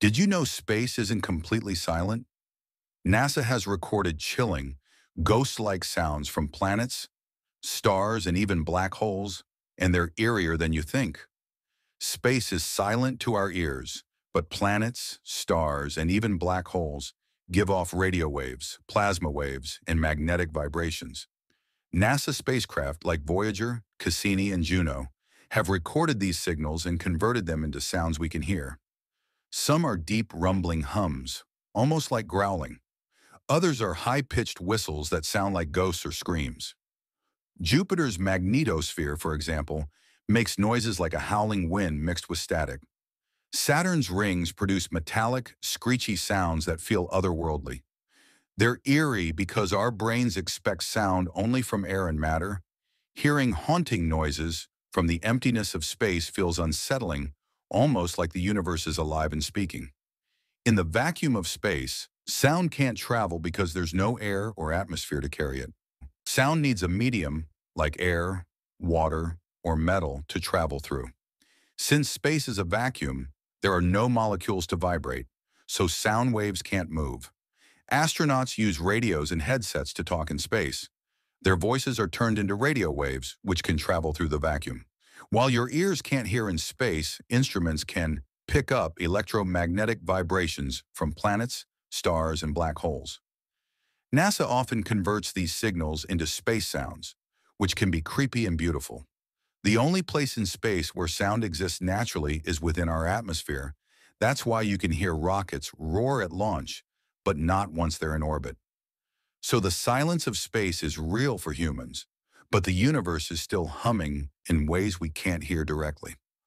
Did you know space isn't completely silent? NASA has recorded chilling, ghost-like sounds from planets, stars, and even black holes, and they're eerier than you think. Space is silent to our ears, but planets, stars, and even black holes give off radio waves, plasma waves, and magnetic vibrations. NASA spacecraft like Voyager, Cassini, and Juno have recorded these signals and converted them into sounds we can hear. Some are deep rumbling hums, almost like growling. Others are high-pitched whistles that sound like ghosts or screams. Jupiter's magnetosphere, for example, makes noises like a howling wind mixed with static. Saturn's rings produce metallic, screechy sounds that feel otherworldly. They're eerie because our brains expect sound only from air and matter. Hearing haunting noises from the emptiness of space feels unsettling almost like the universe is alive and speaking. In the vacuum of space, sound can't travel because there's no air or atmosphere to carry it. Sound needs a medium, like air, water, or metal, to travel through. Since space is a vacuum, there are no molecules to vibrate, so sound waves can't move. Astronauts use radios and headsets to talk in space. Their voices are turned into radio waves, which can travel through the vacuum. While your ears can't hear in space, instruments can pick up electromagnetic vibrations from planets, stars, and black holes. NASA often converts these signals into space sounds, which can be creepy and beautiful. The only place in space where sound exists naturally is within our atmosphere. That's why you can hear rockets roar at launch, but not once they're in orbit. So the silence of space is real for humans, but the universe is still humming in ways we can't hear directly.